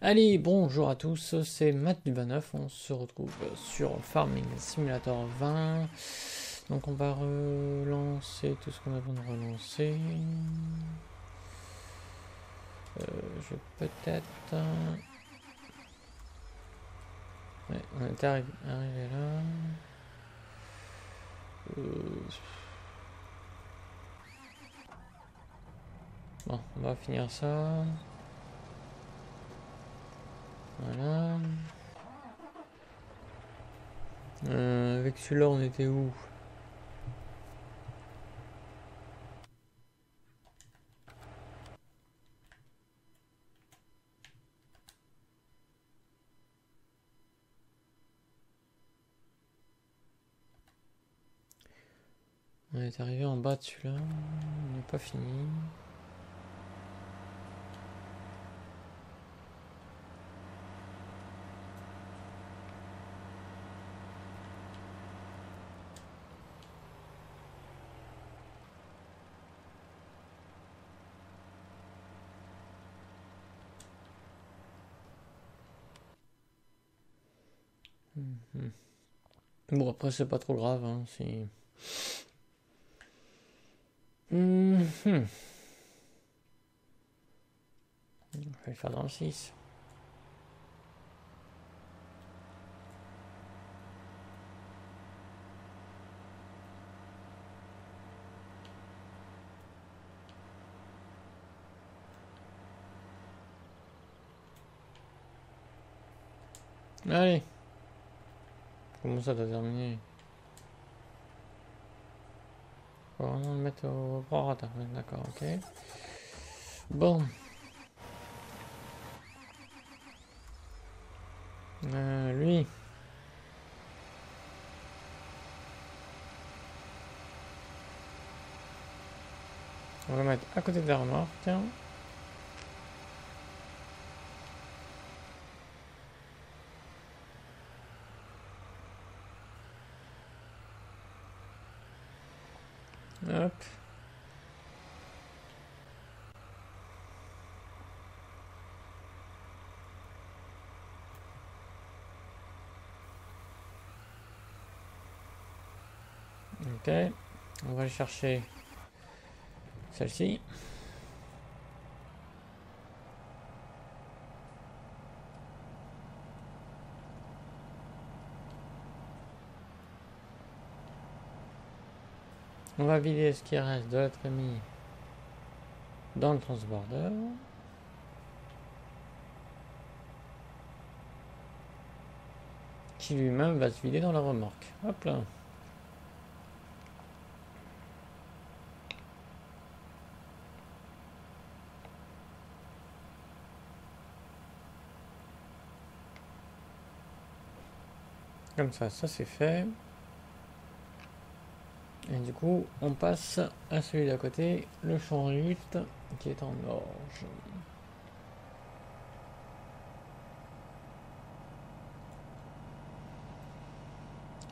Allez, bonjour à tous, c'est Matt du 29, on se retrouve sur Farming Simulator 20. Donc on va relancer tout ce qu'on a besoin de relancer. Euh, je vais peut-être... Ouais, on est arrivé, là. Euh, bon, on va finir ça. Voilà. Euh, avec celui-là, on était où? On est arrivé en bas de celui-là, on n'est pas fini. Bon, après, c'est pas trop grave. Hein, si... Mhm. On va le faire dans le 6. Allez. Comment ça doit terminer On va le mettre au prorata. D'accord, ok. Bon. Euh, lui. On va le mettre à côté de la remorque. Hop. Ok, on va aller chercher celle-ci. Va vider ce qui reste de l'autre ami dans le transborder. Qui lui-même va se vider dans la remorque. Hop là. Comme ça, ça c'est fait. Et du coup, on passe à celui d'à côté, le champ 8, qui est en orge.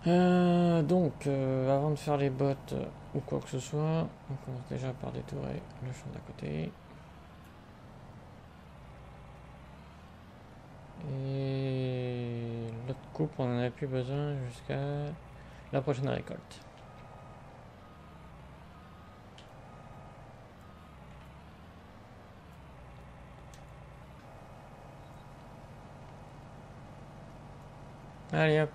Euh, donc, euh, avant de faire les bottes ou quoi que ce soit, on commence déjà par détourer le champ d'à côté. Et l'autre coupe, on n'en a plus besoin jusqu'à la prochaine récolte. Allez hop.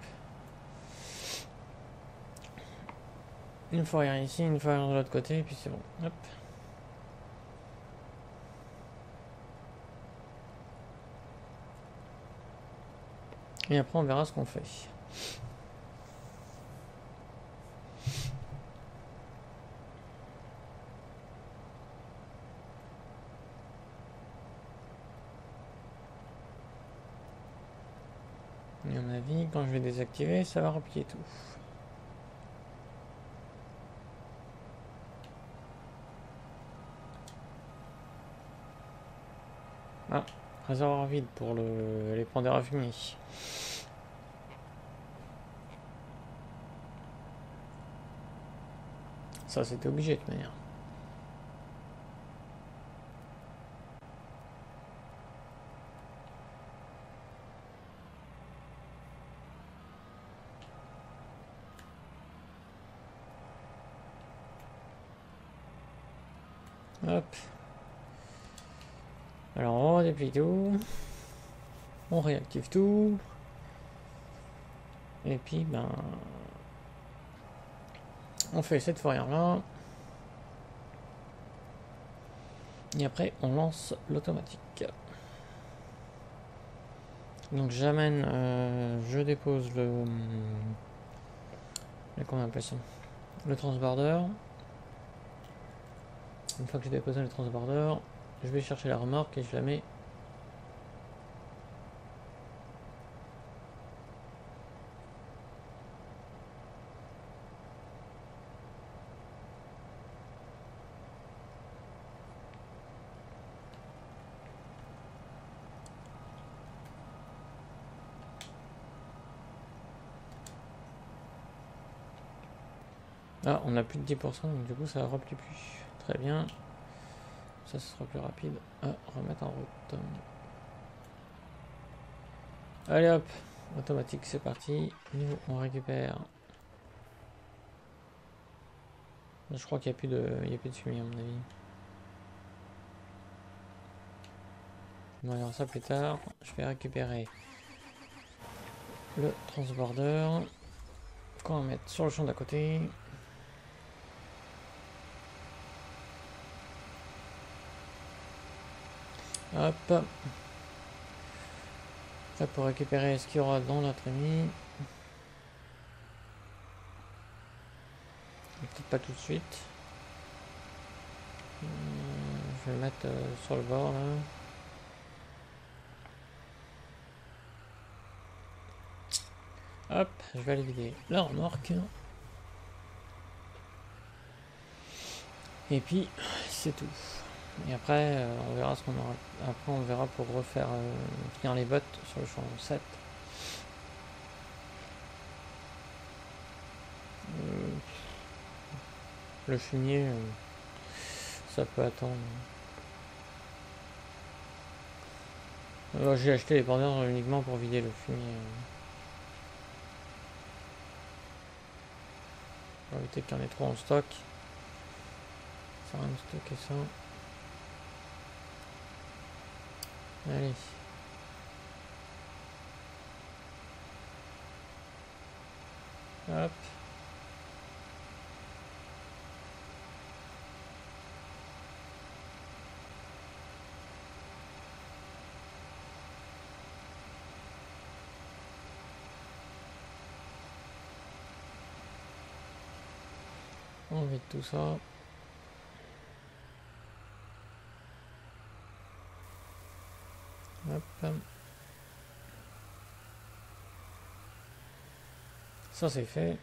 Une fois rien ici, une fois de l'autre côté, et puis c'est bon. Hop. Et après on verra ce qu'on fait. Et à mon avis, quand je vais désactiver, ça va replier tout. Ah, réservoir vide pour le, les pendeurs à fumier. Ça, c'était obligé de manière. Hop. Alors on redéplie tout. On réactive tout. Et puis ben on fait cette fourrière là. Et après on lance l'automatique. Donc j'amène, euh, je dépose le, le comment on appelle ça, le transborder. Une fois que j'ai déposé le transborder, je vais chercher la remorque et je la mets Ah, on a plus de 10%, donc du coup ça remplit plus. Bien. Ça, ce sera plus rapide. Ah, remettre en route. Allez hop, automatique, c'est parti. Nous, on récupère. Je crois qu'il n'y a plus de, il y a plus de fumée à mon avis. On verra ça plus tard. Je vais récupérer le transborder qu'on va mettre sur le champ d'à côté. Hop. Ça pour récupérer ce qu'il y aura dans notre ami. Peut-être pas tout de suite. Euh, je vais le mettre euh, sur le bord. Hop, je vais aller vider la remorque. Et puis, c'est tout. Et après, euh, on verra ce qu'on aura. Après, on verra pour refaire euh, finir les bottes sur le champ 7. Euh, le fumier, ça peut attendre. J'ai acheté les bordeurs uniquement pour vider le fumier. Pour éviter qu'il y en ait trop en stock. Ça va me stocker ça. Allez. Hop. On vide tout ça. Ça c'est fait.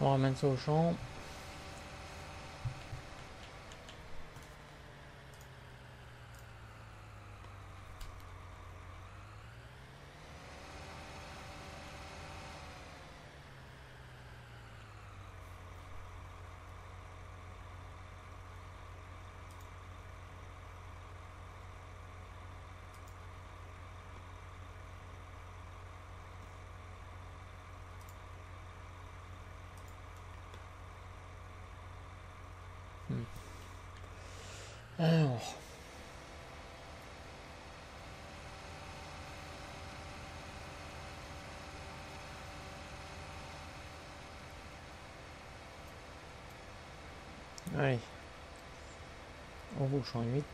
On ramène ça au champ. Alors. Allez. On bouge en 8.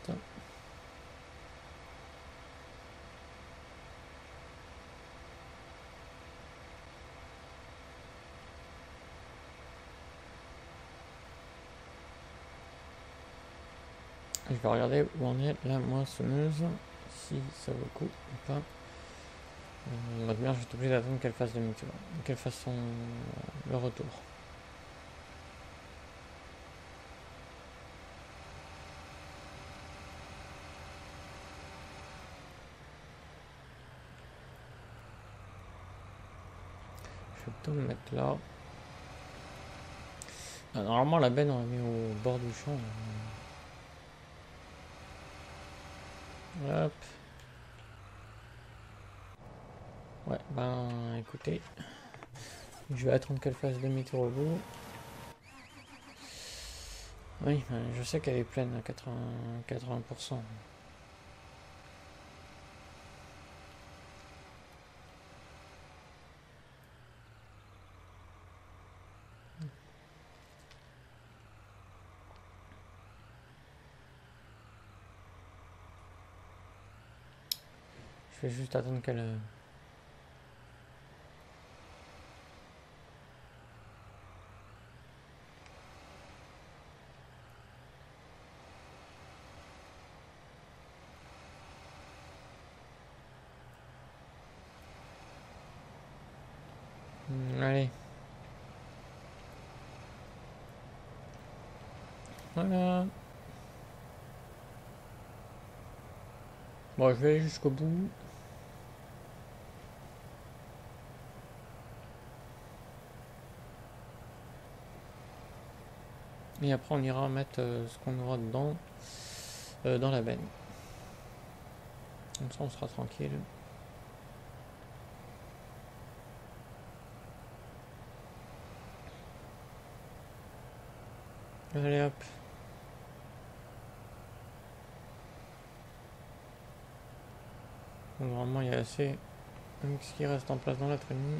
Je vais regarder où on est la moissonneuse, si ça vaut le coup ou pas. Euh, votre mère, je être obligé d'attendre qu'elle fasse demi-tour, qu'elle fasse le retour. Je vais plutôt me mettre là. Ah, normalement, la benne, on l'a mis au bord du champ. Hop. Ouais, ben écoutez, je vais attendre qu'elle fasse demi-tour au bout. Oui, ben, je sais qu'elle est pleine à 80%. 80%. Je vais juste attendre qu'elle... Hmm, Allez. Voilà. Bon, je vais jusqu'au bout. Et après, on ira mettre euh, ce qu'on aura dedans euh, dans la benne. Comme ça, on sera tranquille. Allez hop. Bon, normalement, il y a assez. Donc, ce qui reste en place dans la traînée.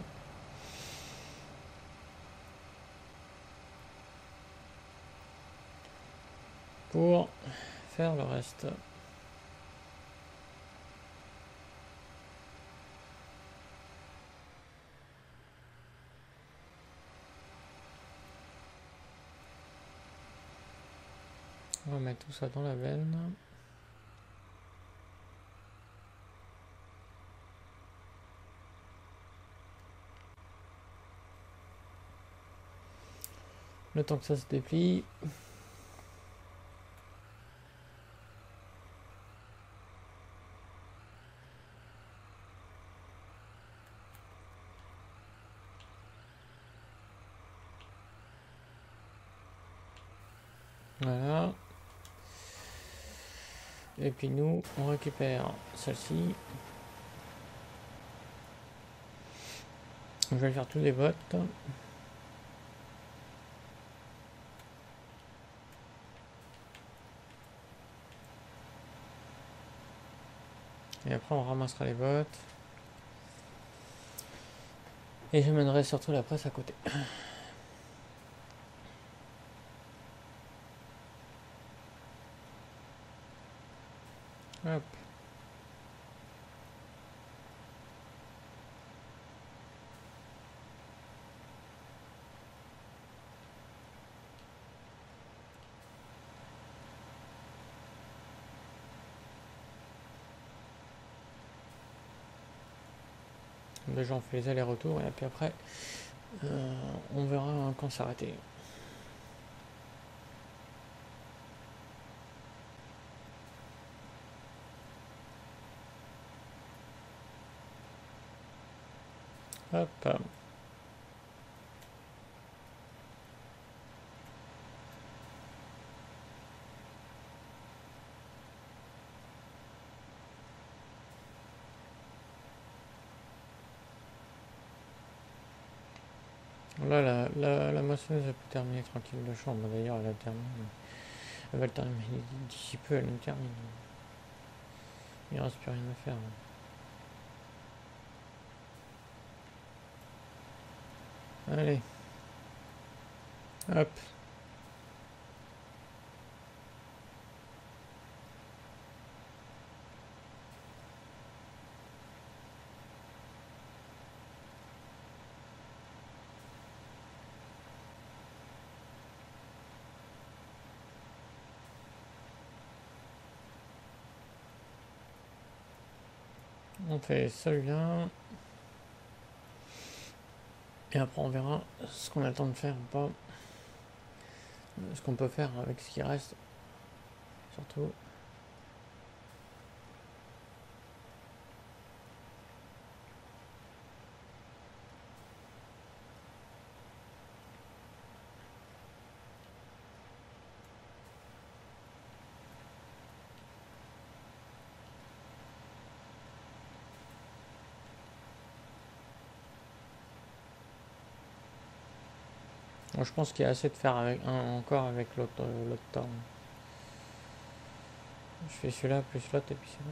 Pour faire le reste. On va mettre tout ça dans la veine. Le temps que ça se déplie. Voilà. Et puis nous, on récupère celle-ci. Je vais faire tous les votes. Et après, on ramassera les votes. Et je mènerai surtout la presse à côté. Hop. On fait les allers-retours et puis après euh, on verra quand s'arrêter. Hop. Là, la, la, la a pu terminer tranquille la chambre. D'ailleurs, elle a terminé. Elle va le terminer d'ici peu, elle nous termine. Il ne reste plus rien à faire. Allez. Hop. On fait celui-là. Et après on verra ce qu'on a de faire ou pas. Ce qu'on peut faire avec ce qui reste. Surtout. Moi, je pense qu'il y a assez de faire avec un encore avec l'autre euh, l'autre temps. Je fais celui-là plus l'autre et puis c'est bon.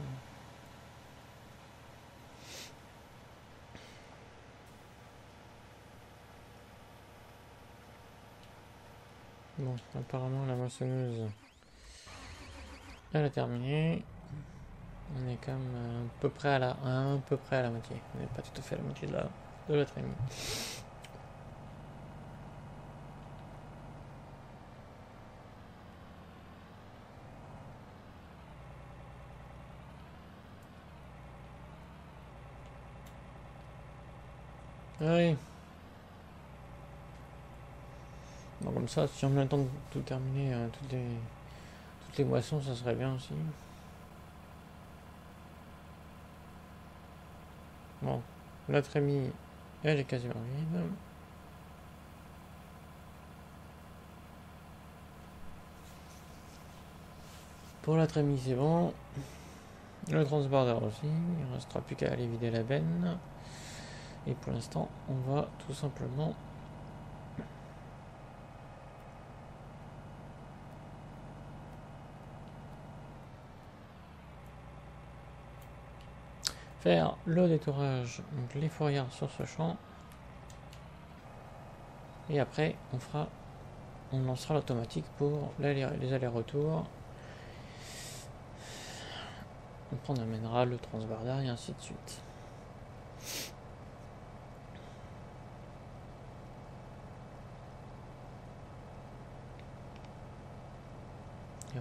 Bon, apparemment la moissonneuse, elle a terminé. On est quand même à peu près à la, à peu près à la moitié. On n'est pas tout à fait à la moitié de la, de la Oui. Bon, comme ça, si on a le temps de tout terminer, euh, toutes, les, moissons, ça serait bien aussi. Bon, la trémie, elle est quasiment vide. Pour la trémie, c'est bon. Le transborder aussi. Il ne restera plus qu'à aller vider la benne. Et pour l'instant, on va tout simplement faire le détourage, donc les fourrières sur ce champ. Et après, on fera, on lancera l'automatique pour les allers-retours. On amènera le transbordar et ainsi de suite.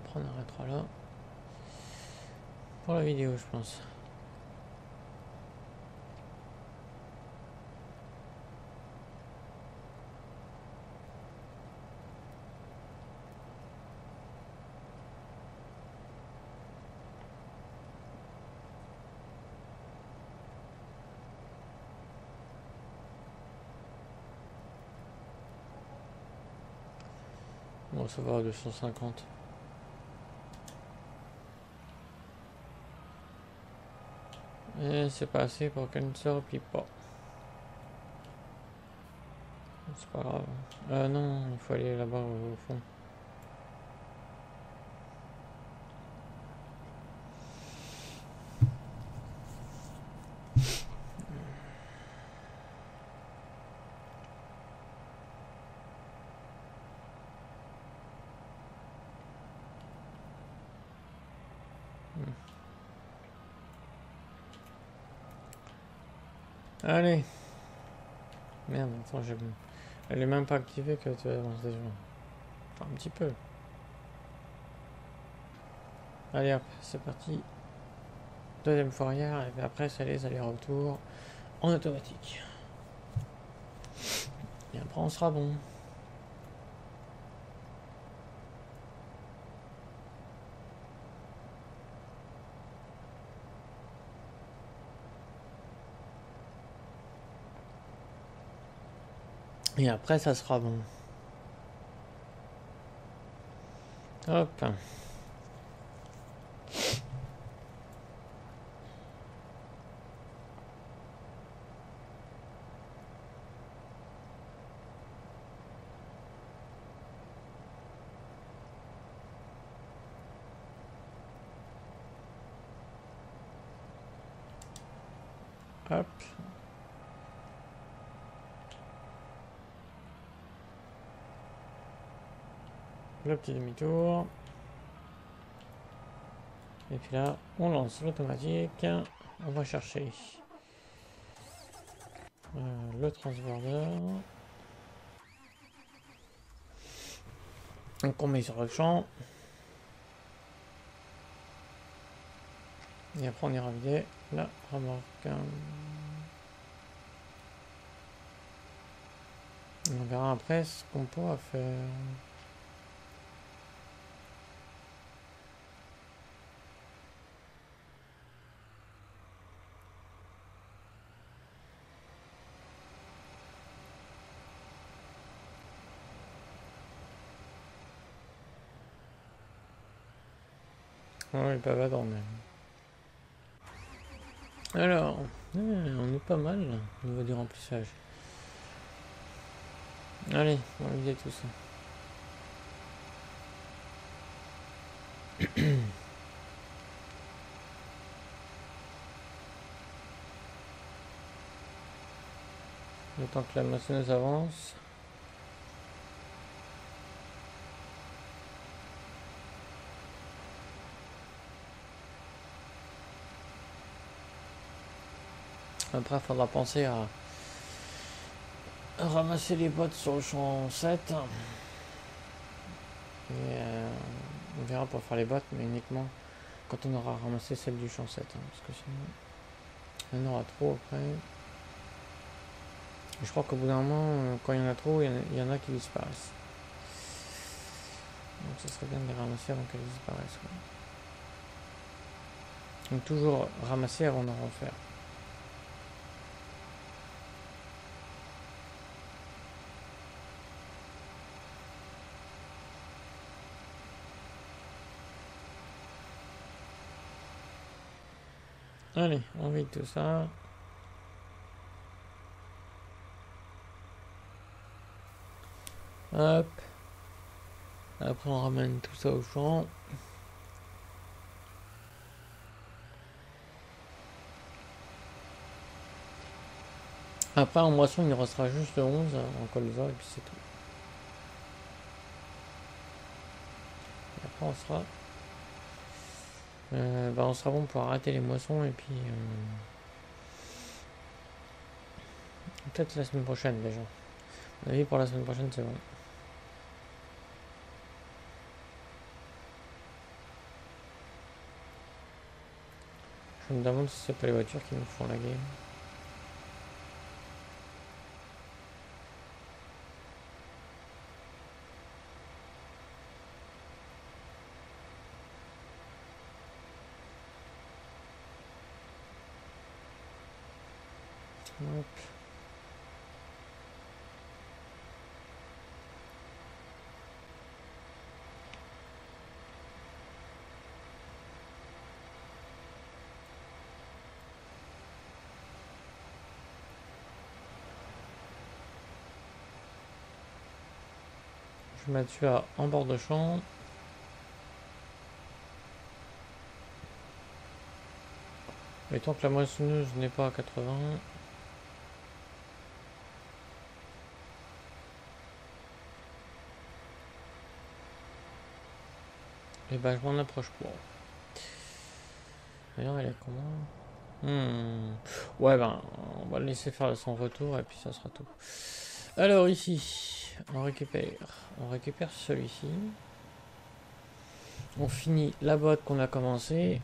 Après on arrêtera là pour la vidéo je pense. Bon, ça va à 250. C'est pas assez pour qu'elle ne se replie pas. C'est pas grave. Euh, non, il faut aller là-bas au fond. Allez. Merde, Elle est même pas activée que tu avances déjà. Enfin, un petit peu. Allez hop, c'est parti. Deuxième fourrière, et puis après, c'est les allers-retours en automatique. Et après, on sera bon. Et après, ça sera bon. Hop. Le petit demi-tour. Et puis là, on lance l'automatique. On va chercher euh, le transborder. Donc on met sur le champ. Et après on ira vider la remorque. On verra après ce qu'on pourra faire. Oui, pas attendre même. Alors, on est pas mal au niveau du remplissage. Allez, on va tout ça. Le temps que la moissonneuse avance. Après, faudra penser à, ramasser les bottes sur le champ 7. Et euh, on verra pour faire les bottes, mais uniquement quand on aura ramassé celle du champ 7. Hein, parce que sinon, il y en aura trop après. je crois qu'au bout d'un moment, quand il y en a trop, il y en a, qui disparaissent. Donc ce serait bien de les ramasser avant qu'elles disparaissent. Donc toujours ramasser avant d'en refaire. Allez, on vide tout ça. Hop. Après, on ramène tout ça au champ. Après, en moisson, il restera juste 11 en colza et puis c'est tout. Après, on sera euh, bah on sera bon pour arrêter les moissons et puis euh, peut-être la semaine prochaine déjà. mon avis pour la semaine prochaine c'est bon. Je me demande si c'est pas les voitures qui nous font la game. Je celui en bord de champ. Et tant que la moissonneuse n'est pas à 80, Et bah je m'en approche pas. D'ailleurs elle est comment? Hmm. Ouais ben on va le laisser faire son retour et puis ça sera tout. Alors ici, on récupère. On récupère celui-ci. On finit la boîte qu'on a commencé.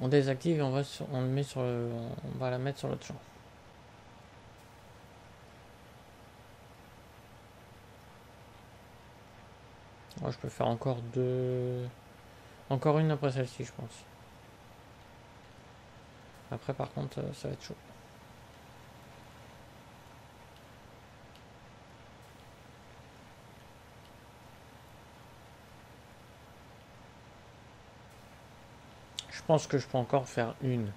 On désactive et on va on le met sur on va la mettre sur l'autre champ. je peux faire encore deux. Encore une après celle-ci, je pense. Après, par contre, euh, ça va être chaud. Pense que je peux encore faire une.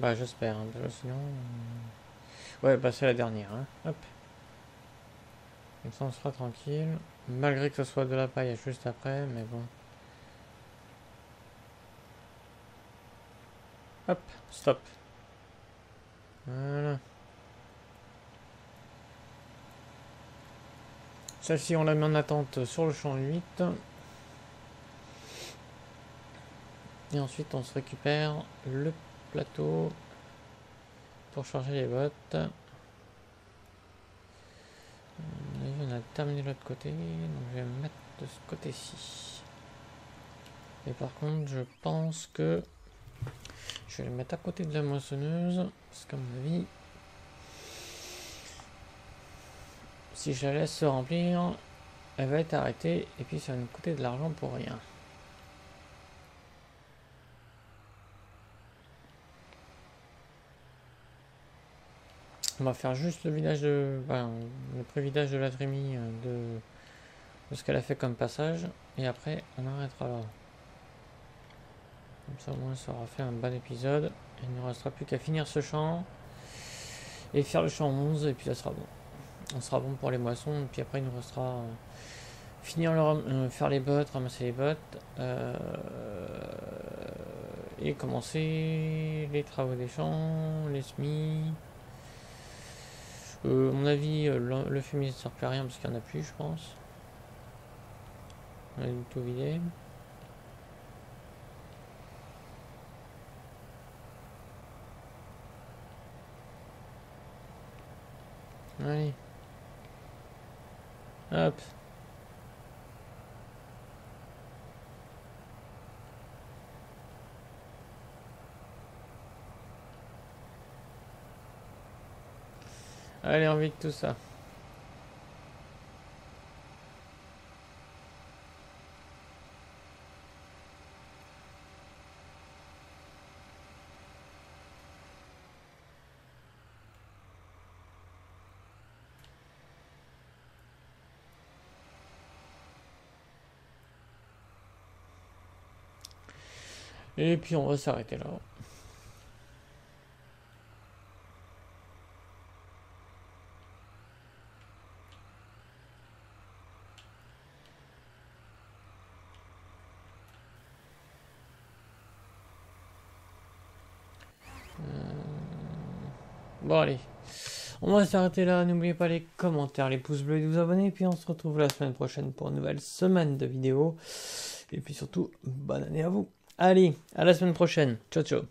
Bah j'espère, hein, sinon... Euh, Ouais, bah c'est la dernière. Hein. Hop. Comme ça on sera tranquille. Malgré que ce soit de la paille juste après, mais bon. Hop, stop. Voilà. Celle-ci, on la met en attente sur le champ 8. Et ensuite, on se récupère le plateau pour charger les bottes. On a terminé l'autre côté, donc je vais me mettre de ce côté-ci. Et par contre, je pense que je vais le mettre à côté de la moissonneuse, parce qu'à mon avis, si je la laisse se remplir, elle va être arrêtée, et puis ça va nous coûter de l'argent pour rien. On va faire juste le vidage de. le pré-vidage de la trémie euh, de, de ce qu'elle a fait comme passage. Et après, on arrêtera là. Comme ça, au moins, ça aura fait un bon épisode. Il ne restera plus qu'à finir ce champ et faire le champ 11, et puis ça sera bon. On sera bon pour les moissons, puis après, il nous restera euh, finir le, euh, faire les bottes, ramasser les bottes, euh, et commencer les travaux des champs, les semis. À mon avis, le, le fumier ne sert plus à rien parce qu'il n'y en a plus, je pense. On a tout vidé. Allez. Allez, on vide tout ça. Et puis on va s'arrêter là. Euh, Bon allez, on va s'arrêter là. N'oubliez pas les commentaires, les pouces bleus et de vous abonner. Et puis on se retrouve la semaine prochaine pour une nouvelle semaine de vidéos. Et puis surtout, bonne année à vous. Allez, à la semaine prochaine. Ciao ciao.